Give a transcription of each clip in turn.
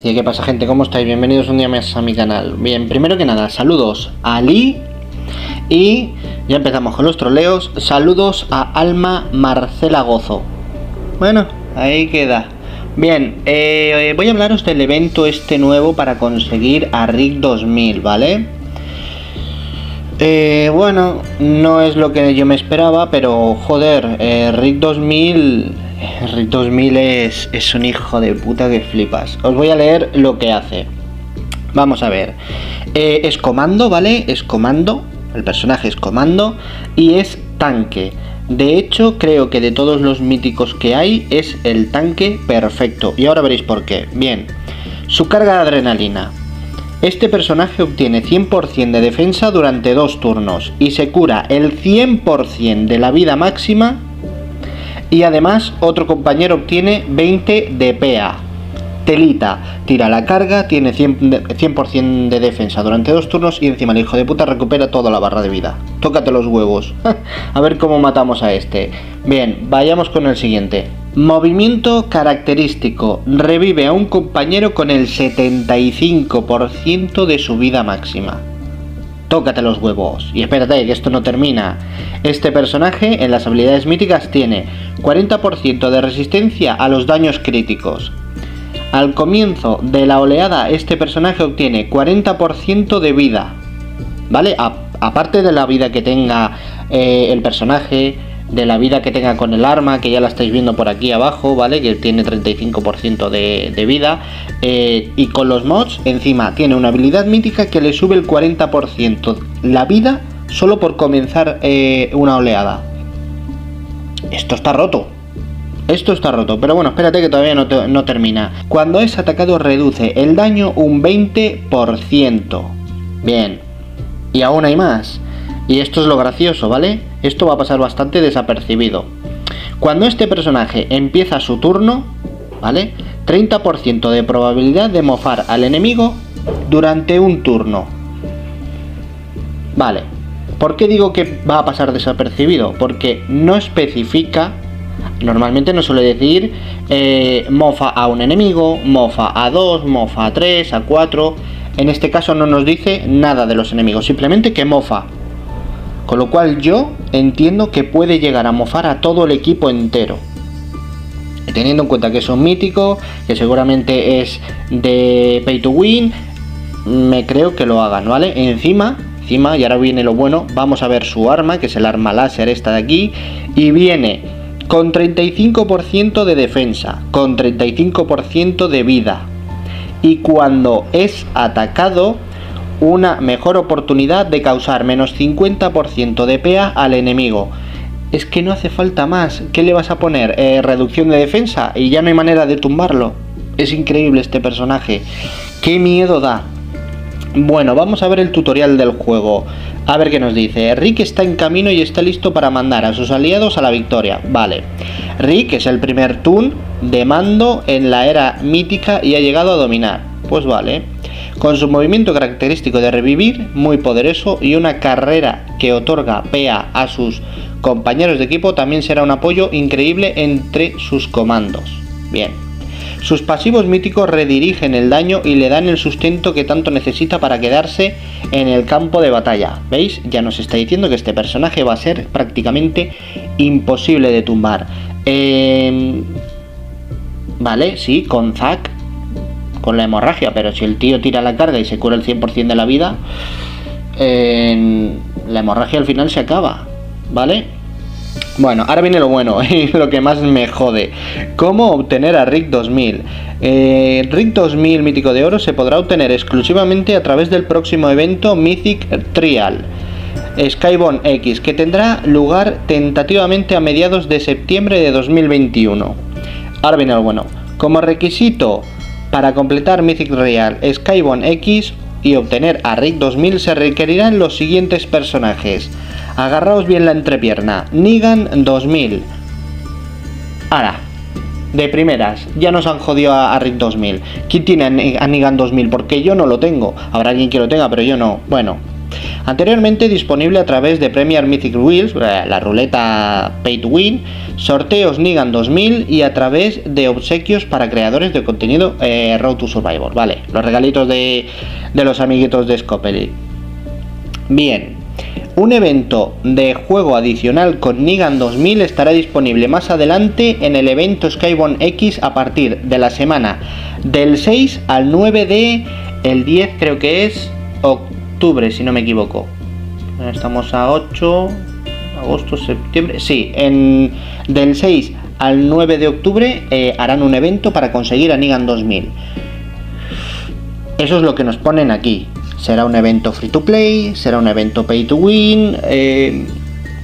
¿Y qué pasa gente? ¿Cómo estáis? Bienvenidos un día más a mi canal. Bien, primero que nada, saludos a Ali y ya empezamos con los troleos. Saludos a Alma Marcela Gozo. Bueno, ahí queda. Bien, eh, voy a hablaros del evento este nuevo para conseguir a Rick 2000, ¿vale? Eh, bueno, no es lo que yo me esperaba, pero joder, eh, Rick 2000 Rick 2000 es, es un hijo de puta que flipas. Os voy a leer lo que hace. Vamos a ver. Eh, es comando, ¿vale? Es comando. El personaje es comando. Y es tanque. De hecho, creo que de todos los míticos que hay, es el tanque perfecto. Y ahora veréis por qué. Bien. Su carga de adrenalina. Este personaje obtiene 100% de defensa durante dos turnos y se cura el 100% de la vida máxima y además otro compañero obtiene 20 de PA. Telita tira la carga, tiene 100%, de defensa durante dos turnos y encima el hijo de puta recupera toda la barra de vida. Tócate los huevos. a ver cómo matamos a este. Bien, vayamos con el siguiente. Movimiento característico. Revive a un compañero con el 75% de su vida máxima tócate los huevos. Y espérate, que esto no termina. Este personaje en las habilidades míticas tiene 40% de resistencia a los daños críticos. Al comienzo de la oleada, este personaje obtiene 40% de vida. ¿Vale? aparte de la vida que tenga eh, el personaje, de la vida que tenga con el arma, que ya la estáis viendo por aquí abajo, ¿vale? Que tiene 35% de, vida. Eh, y con los mods, encima, tiene una habilidad mítica que le sube el 40% la vida solo por comenzar eh, una oleada. Esto está roto. Esto está roto, pero bueno, espérate que todavía no, no termina. Cuando es atacado reduce el daño un 20%. Bien. Y aún hay más. Y esto es lo gracioso, ¿vale? Esto va a pasar bastante desapercibido. Cuando este personaje empieza su turno, ¿vale? 30% de probabilidad de mofar al enemigo durante un turno. Vale. ¿Por qué digo que va a pasar desapercibido? Porque no especifica Normalmente no suele decir eh, mofa a un enemigo, mofa a dos, mofa a tres, a cuatro. En este caso no nos dice nada de los enemigos, simplemente que mofa. Con lo cual yo entiendo que puede llegar a mofar a todo el equipo entero. Teniendo en cuenta que es un mítico, que seguramente es de pay to win, me creo que lo hagan, ¿vale? Encima, encima, y ahora viene lo bueno, vamos a ver su arma, que es el arma láser esta de aquí, y viene con 35% de defensa, con 35% de vida. Y cuando es atacado, una mejor oportunidad de causar menos 50% de PA al enemigo. Es que no hace falta más. ¿Qué le vas a poner? Eh, reducción de defensa y ya no hay manera de tumbarlo. Es increíble este personaje. Qué miedo da. Bueno, vamos a ver el tutorial del juego. A ver qué nos dice. Rick está en camino y está listo para mandar a sus aliados a la victoria. Vale. Rick es el primer Toon de mando en la era mítica y ha llegado a dominar. Pues vale con su movimiento característico de revivir, muy poderoso, y una carrera que otorga PA a sus compañeros de equipo, también será un apoyo increíble entre sus comandos. Bien. Sus pasivos míticos redirigen el daño y le dan el sustento que tanto necesita para quedarse en el campo de batalla. ¿Veis? Ya nos está diciendo que este personaje va a ser prácticamente imposible de tumbar. Em, vale, sí, con Zack con la hemorragia, pero si el tío tira la carga y se cura el 100% de la vida, la hemorragia al final se acaba, ¿vale? Bueno, ahora viene lo bueno y lo que más me jode. ¿Cómo obtener a Rick 2000? Eh, Rick 2000 mítico de oro se podrá obtener exclusivamente a través del próximo evento Mythic Trial. Skybound X, que tendrá lugar tentativamente a mediados de septiembre de 2021. Ahora viene lo bueno. Como requisito para completar Mythic Real Skybound X y obtener a Rick 2000 se requerirán los siguientes personajes. Agarraos bien la entrepierna. Nigan 2000. Ahora, de primeras, ya nos han jodido a, Rick 2000. ¿Quién tiene a Nigan 2000? Porque yo no lo tengo. Habrá alguien que lo tenga, pero yo no. Bueno, Anteriormente disponible a través de Premier Mythic Wheels, eh, la ruleta Pay to Win, sorteos Nigan 2000 y a través de obsequios para creadores de contenido eh, Road to Survivor. Vale, los regalitos de, los amiguitos de Scopely. Bien, un evento de juego adicional con Nigan 2000 estará disponible más adelante en el evento Skybound X a partir de la semana del 6 al 9 de el 10 creo que es octubre si no me equivoco. Estamos a 8 agosto, septiembre, sí, del 6 al 9 de octubre eh, harán un evento para conseguir a Nigan 2000. Eso es lo que nos ponen aquí. Será un evento free to play, será un evento pay to win, eh,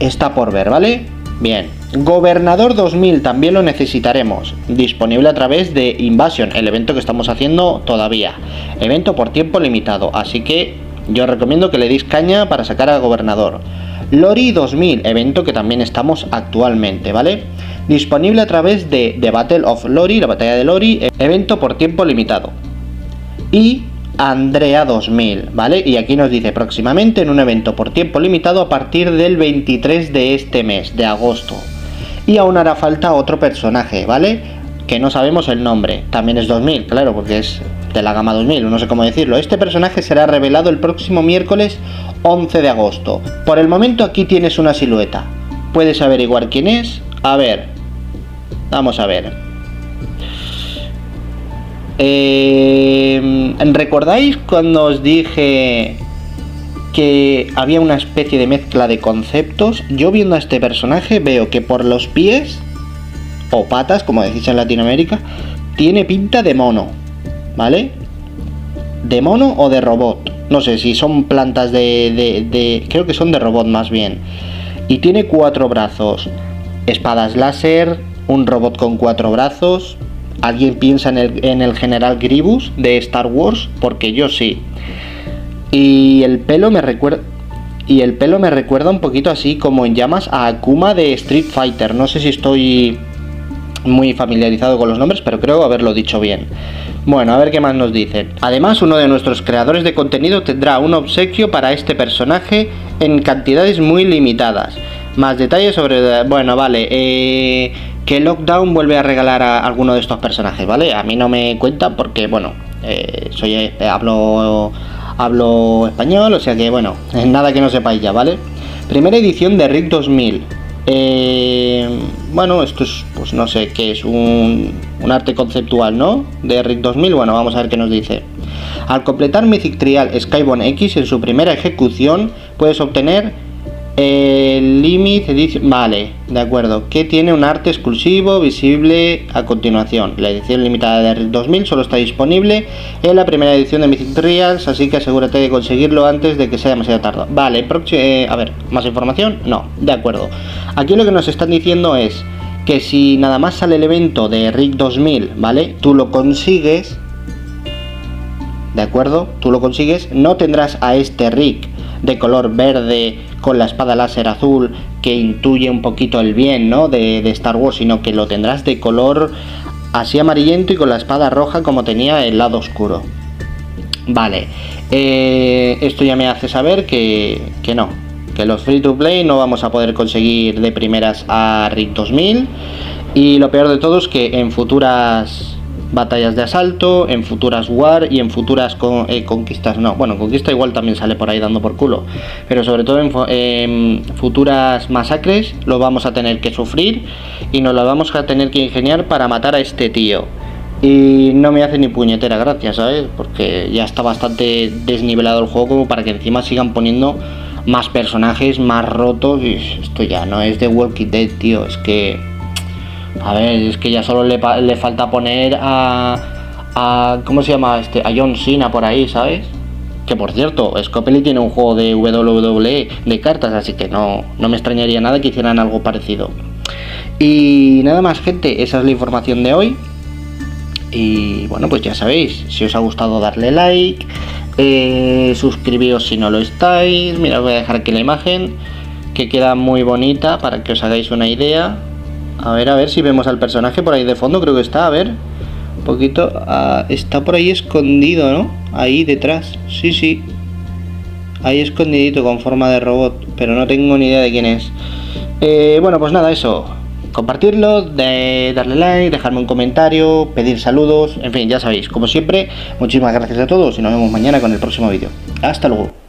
está por ver, ¿vale? Bien. Gobernador 2000 también lo necesitaremos, disponible a través de Invasion, el evento que estamos haciendo todavía. Evento por tiempo limitado, así que yo recomiendo que le deis caña para sacar al gobernador. Lori 2000, evento que también estamos actualmente, ¿vale? Disponible a través de The Battle of Lori, la batalla de Lori, evento por tiempo limitado. Y Andrea 2000, ¿vale? Y aquí nos dice próximamente en un evento por tiempo limitado a partir del 23 de este mes, de agosto. Y aún hará falta otro personaje, ¿vale? Que no sabemos el nombre. También es 2000, claro, porque es de la gama 2000, no sé cómo decirlo. Este personaje será revelado el próximo miércoles 11 de agosto. Por el momento aquí tienes una silueta. ¿Puedes averiguar quién es? A ver. Vamos a ver. Eh, ¿Recordáis cuando os dije que había una especie de mezcla de conceptos? Yo viendo a este personaje veo que por los pies, o patas, como decís en Latinoamérica, tiene pinta de mono, ¿vale? De mono o de robot. No sé si son plantas de, creo que son de robot más bien. Y tiene cuatro brazos. Espadas láser, un robot con cuatro brazos, ¿Alguien piensa en el, en el general Gribus de Star Wars? Porque yo sí. Y el pelo me recuerda. Y el pelo me recuerda un poquito así como en llamas a Akuma de Street Fighter. No sé si estoy muy familiarizado con los nombres, pero creo haberlo dicho bien. Bueno, a ver qué más nos dicen. Además, uno de nuestros creadores de contenido tendrá un obsequio para este personaje en cantidades muy limitadas. Más detalles sobre... Bueno, vale. Eh, que Lockdown vuelve a regalar a alguno de estos personajes, ¿vale? A mí no me cuenta porque, bueno, eh, soy eh, hablo hablo español, o sea que, bueno, nada que no sepáis ya, ¿vale? Primera edición de Rick 2000. Eh, bueno, esto es, pues no sé, qué es un, arte conceptual, ¿no? De Rick 2000, bueno, vamos a ver qué nos dice. Al completar Mythic Trial Skybound X en su primera ejecución, puedes obtener el Limit Edition, vale, de acuerdo, que tiene un arte exclusivo visible a continuación. La edición limitada de 2000 solo está disponible en la primera edición de Mythic Trials, así que asegúrate de conseguirlo antes de que sea demasiado tarde. Vale, eh, a ver, ¿más información? No, de acuerdo. Aquí lo que nos están diciendo es que si nada más sale el evento de Rick 2000, ¿vale? Tú lo consigues, ¿de acuerdo? Tú lo consigues, no tendrás a este Rick de color verde con la espada láser azul que intuye un poquito el bien ¿no? de, Star Wars, sino que lo tendrás de color así amarillento y con la espada roja como tenía el lado oscuro. Vale, eh, esto ya me hace saber que, que no, que los free to play no vamos a poder conseguir de primeras a Rick 2000 y lo peor de todo es que en futuras batallas de asalto, en futuras war y en futuras eh, conquistas. No, bueno, conquista igual también sale por ahí dando por culo. Pero sobre todo en, futuras masacres lo vamos a tener que sufrir y nos lo vamos a tener que ingeniar para matar a este tío. Y no me hace ni puñetera gracia, ¿sabes? Porque ya está bastante desnivelado el juego como para que encima sigan poniendo más personajes más rotos. Y esto ya no es de Walking Dead, tío. Es que a ver, es que ya solo le, falta poner a, a. ¿Cómo se llama este? A John Cena por ahí, ¿sabes? Que por cierto, Scopely tiene un juego de WWE de cartas, así que no, no me extrañaría nada que hicieran algo parecido. Y nada más, gente, esa es la información de hoy. Y bueno, pues ya sabéis, si os ha gustado darle like, eh, suscribíos si no lo estáis. Mira, os voy a dejar aquí la imagen que queda muy bonita para que os hagáis una idea. A ver, a ver si vemos al personaje por ahí de fondo, creo que está, a ver. Un poquito, ah, está por ahí escondido, ¿no? Ahí detrás, sí, sí. Ahí escondidito con forma de robot, pero no tengo ni idea de quién es. Eh, bueno, pues nada, eso. Compartirlo, darle like, dejarme un comentario, pedir saludos, en fin, ya sabéis, como siempre, muchísimas gracias a todos y nos vemos mañana con el próximo vídeo. Hasta luego.